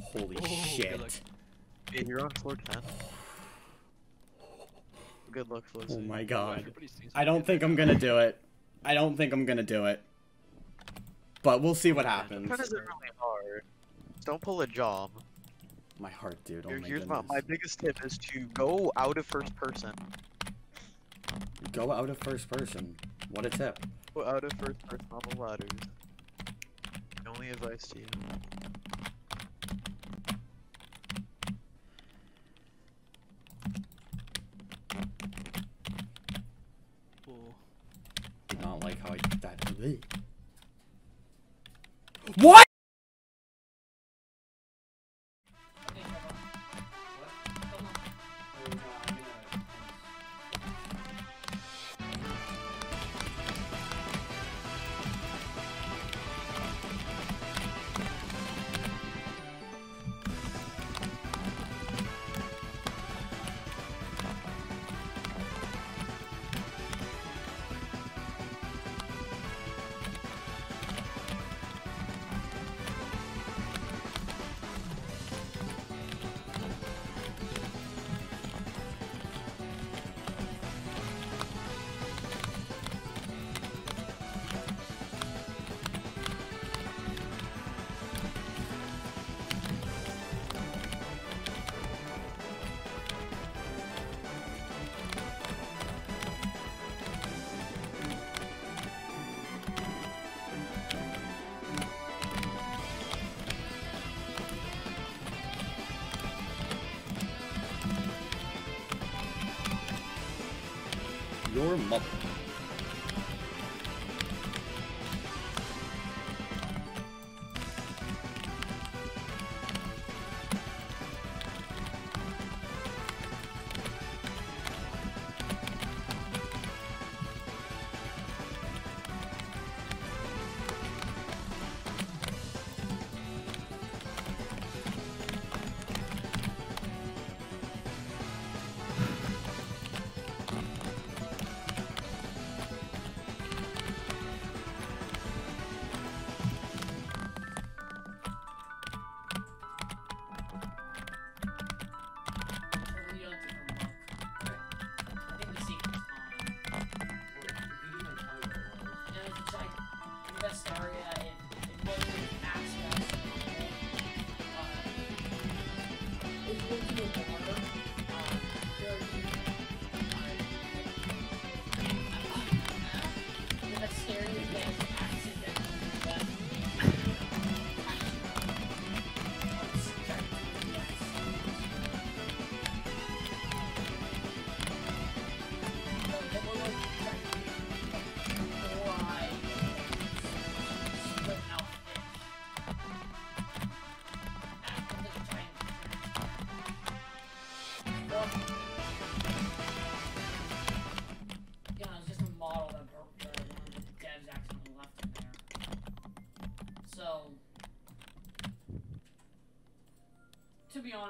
Holy Oh, shit. luck. Hey, you're on floor 10. Good luck, Felicity. Oh my god. I don't think I'm gonna do it. I don't think I'm gonna do it. But we'll see what happens. That isn't really hard. Don't pull a job. My heart, dude. Oh my Here's my, my biggest tip is to go out of first person. Go out of first person. What a tip. Go out of first person on the ladders. My Only advice to you. Cool. Did not like how I did mother.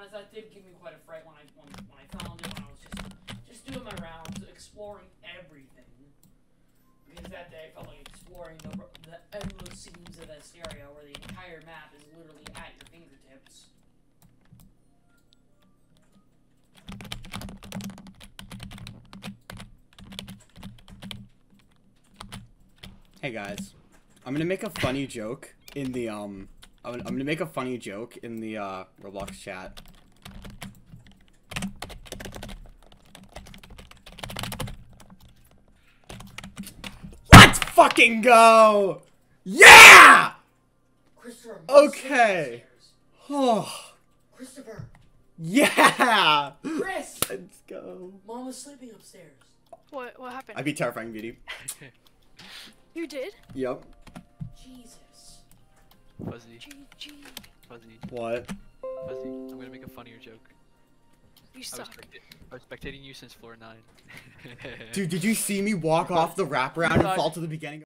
Honest, that did give me quite a fright when I when, when I found it. When I was just just doing my rounds, exploring everything. Because that day I felt like exploring the the endless seams of area where the entire map is literally at your fingertips. Hey guys, I'm gonna make a funny joke in the um. I'm gonna, I'm gonna make a funny joke in the uh Roblox chat. Let's fucking go! Yeah! Christopher. Okay. Oh, Christopher. yeah! Chris. Let's go. Mom was sleeping upstairs. What what happened? I'd be terrifying beauty. You did? Yep. Jesus. Fuzzy, GG. fuzzy, What? fuzzy. I'm gonna make a funnier joke. You I was, suck. specta- I was spectating you since floor nine. Dude, did you see me walk off the wraparound and fall to the beginning?